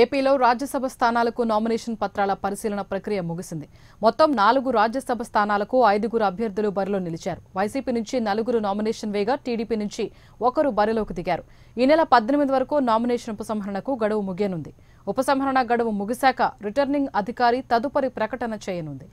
ఏపీలో రాజ్యసభ స్థానాలకు నామినేషన్ పత్రాల పరిశీలన ప్రక్రియ ముగిసింది. మొత్తం నాలుగు రాజ్యసభ స్థానాలకు ఐదుగురు అభ్యర్థులు బరిలో నిలిచారు. వైసీపీ నుంచి నలుగురు నామినేషన్ వేగా టీడీపీ నుంచి ఒకరు బరిలోకి దిగారు. ఈ నెల పద్దెనిమిది వరకు నామినేషన్ ఉపసంహరణకు గడువు ముగియనుంది. ఉపసంహరణ గడువు ముగిశాక రిటర్నింగ్ అధికారి తదుపరి ప్రకటన చేయనుంది.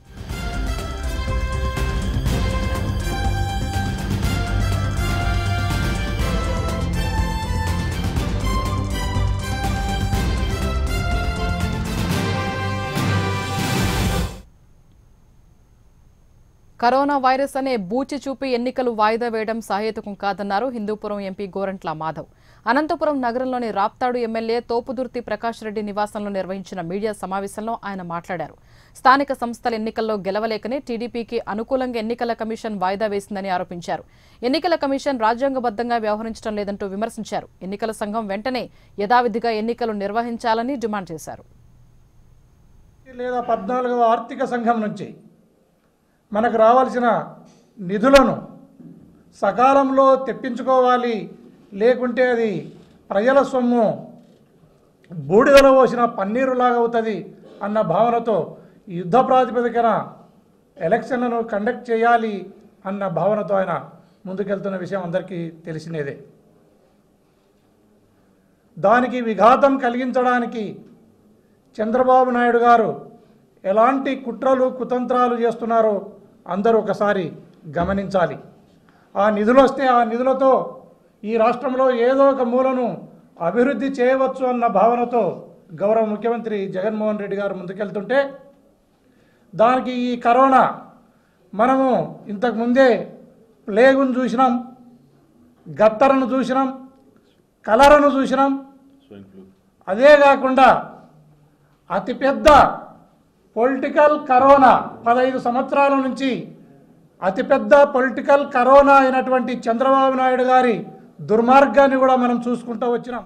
కరోనా వైరస్ అనే బూచి చూపి ఎన్నికలు వాయిదా వేయడం సహేతుకం కాదన్నారు హిందూపురం ఎంపీ గోరంట్ల మాధవ్. అనంతపురం నగరంలోని రాప్తాడు ఎమ్మెల్యే తోపుదుర్తి ప్రకాష్ రెడ్డి నివాసంలో నిర్వహించిన మీడియా సమావేశంలో ఆయన మాట్లాడారు. స్థానిక సంస్థల ఎన్నికల్లో గెలవలేకనే టీడీపీకి అనుకూలంగా ఎన్నికల కమిషన్ వాయిదా వేసిందని ఆరోపించారు. ఎన్నికల కమిషన్ రాజ్యాంగబద్ధంగా వ్యవహరించడం లేదంటూ విమర్శించారు. ఎన్నికల సంఘం వెంటనే యథావిధిగా ఎన్నికలు నిర్వహించాలని డిమాండ్ చేశారు. లేదా పద్నాలుగవ ఆర్థిక సంఘం నుంచి మనకు రావాల్సిన నిధులను సకాలంలో తెప్పించుకోవాలి. లేకుంటే అది ప్రజల సొమ్ము బూడిదలో పోసిన పన్నీరులాగా అవుతుంది అన్న భావనతో యుద్ధ ప్రాతిపదికన ఎలక్షన్లను కండక్ట్ చేయాలి అన్న భావనతో ఆయన ముందుకెళ్తున్న విషయం అందరికీ తెలిసినదే. దానికి విఘాతం కలిగించడానికి చంద్రబాబు నాయుడు గారు ఎలాంటి కుట్రలు కుతంత్రాలు చేస్తున్నారో అందరూ ఒకసారి గమనించాలి. ఆ నిధులు వస్తే ఆ నిధులతో ఈ రాష్ట్రంలో ఏదో ఒక మూలను అభివృద్ధి చేయవచ్చు అన్న భావనతో గౌరవ ముఖ్యమంత్రి జగన్మోహన్ రెడ్డి గారు ముందుకెళ్తుంటే దానికి ఈ కరోనా మనము ఇంతకుముందే ప్లేగును చూసినాం గత్తరను చూసినాం కలరను చూసినాం. అదే కాకుండా అతిపెద్ద పొలిటికల్ కరోనా పదహైదు సంవత్సరాల నుంచి అతిపెద్ద పొలిటికల్ కరోనా అయినటువంటి చంద్రబాబు నాయుడు గారి దుర్మార్గాన్ని కూడా మనం చూసుకుంటూ వచ్చినాం.